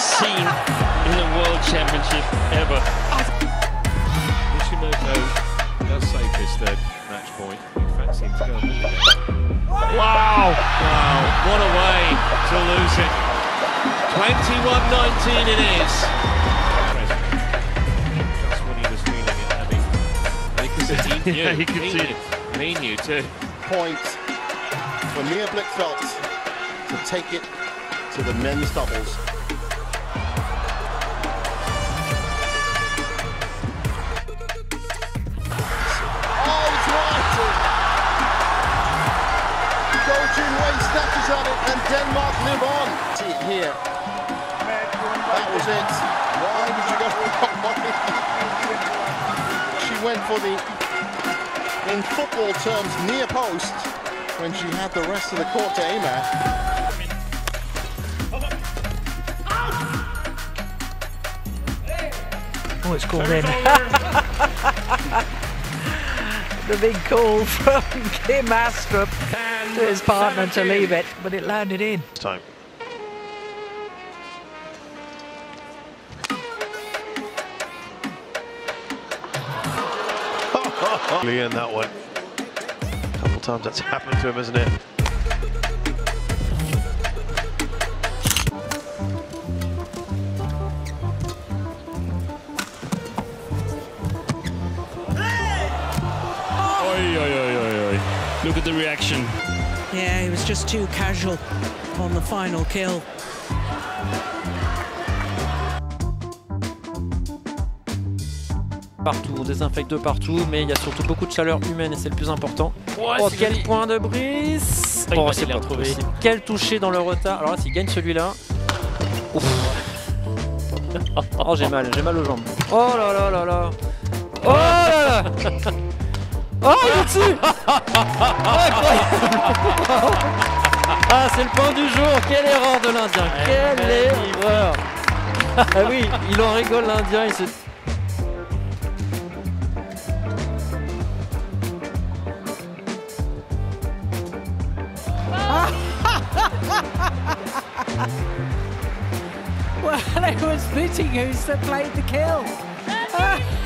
seen in the World Championship ever. Nishimoto does save this third match point. In fact, seems to go on. Wow! Wow, what a way to lose it. 21-19 it is. Just when he was feeling it, having. Because he knew. Yeah, he could see knew. it. He knew too. point for Mia Blichfeld to take it to the men's doubles. Here. That was it. Why did you go She went for the in football terms, near post when she had the rest of the court to aim at. Oh, it's called in. the big call from Kim Astrup to his partner to leave it, but it landed in. Time. In that one. A couple times that's happened to him, isn't it? Oi, oi, oi, oi, oi. Look at the reaction. Yeah, he was just too casual on the final kill. Partout, on désinfecte de partout, mais il y a surtout beaucoup de chaleur humaine et c'est le plus important. oh, quel point de Brice Oh, Oh, c'est pas possible. Quel toucher dans le retard. Alors là, s'il gagne celui-là... Oh, j'ai mal, j'ai mal aux jambes. Oh là là là là. Oh là là. Oh, il est dessus. Ah, c'est le point du jour. Quelle erreur de l'Indien. Quelle erreur. Ah oui, il en rigole l'Indien, il se... Well, it was fitting who's that played the kill.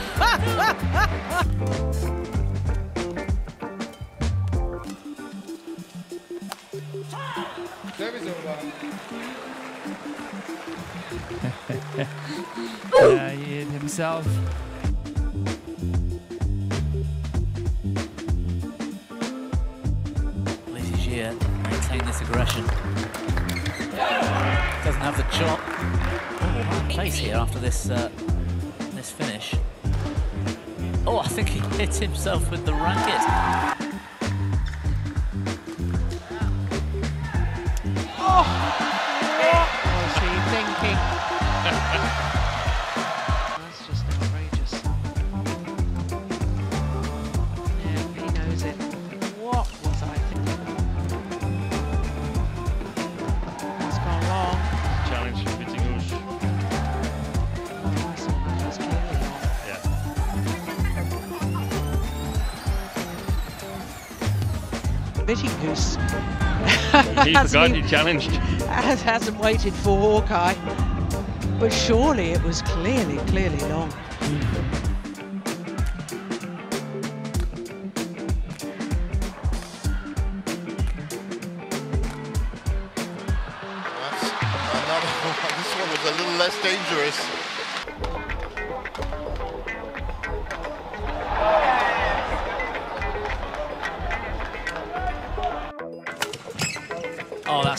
Uh, he hit himself. Li Jie maintain this aggression. Have the chop. Oh, place here after this uh, this finish. Oh, I think he hit himself with the racket. Bitty Goose. He hasn't forgot he challenged. has- hasn't waited for Hawkeye. But surely it was clearly, clearly long. That's another one. This one was a little less dangerous.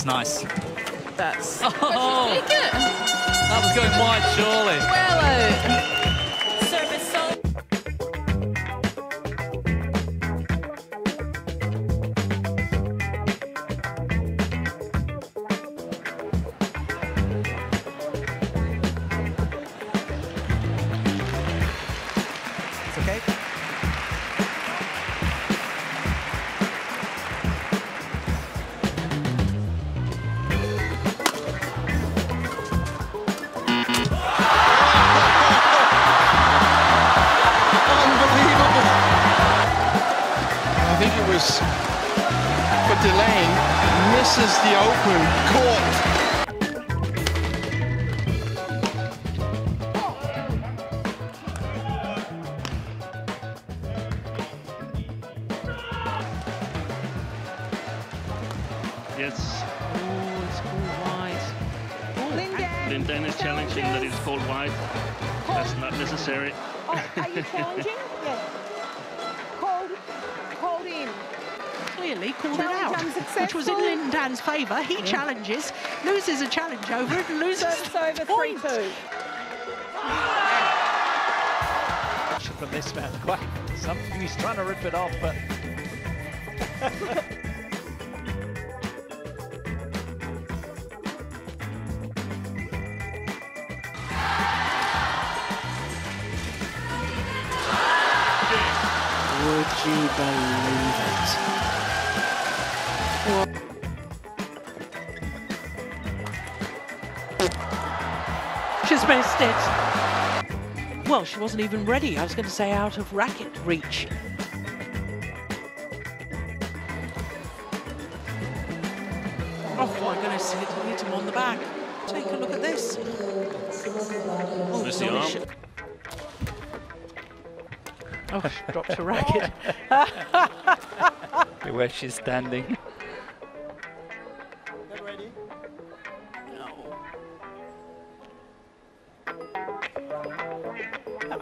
That's nice. That's Oh, that was going wide, surely. It's Unbelievable. I think it was for Delane. Misses the open court. Yes. Oh, it's called white. Lin Dan. Linden is challenging that it's called white. That's not necessary. Are you challenging? yes. Called, called in. Clearly called it out, which was in unsuccessful. Lin Dan's favour. He challenges, loses a challenge over it, and loses Service over the 3 point. 2. From this man, quite something. He's trying to rip it off, but you believe it? She's missed it. Well, she wasn't even ready. I was going to say out of racket reach. Oh my goodness, hit, hit him on the back. Take a look at this. Oh, Oh, she dropped her racket. where she's standing.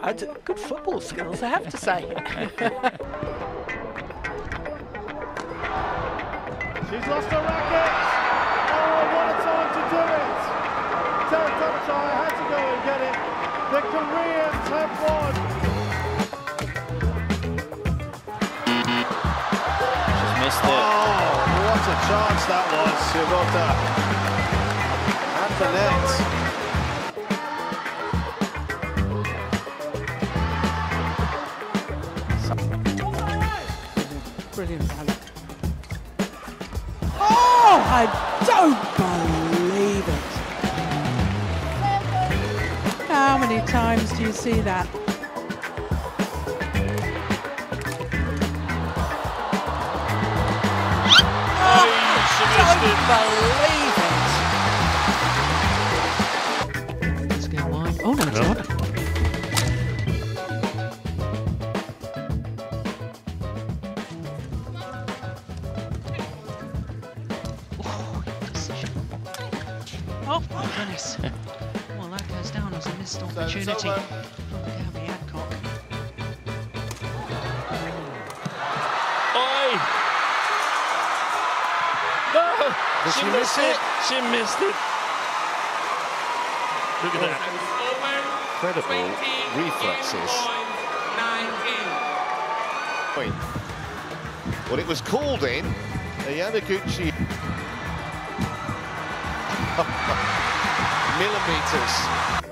I d- good football skills, I have to say. She's lost her racket. Missed it. Oh, what a chance that was, Shirota. And the net. Brilliant rally. Oh, I don't believe it. How many times do you see that? Believe it. Let's go wide. Oh, no, it's not. Oh my goodness. Well, that goes down as a missed opportunity over. Did she she missed miss it. it? She missed it. Look at that. Incredible reflexes. Point. Well, it was called in. Yamaguchi. Millimeters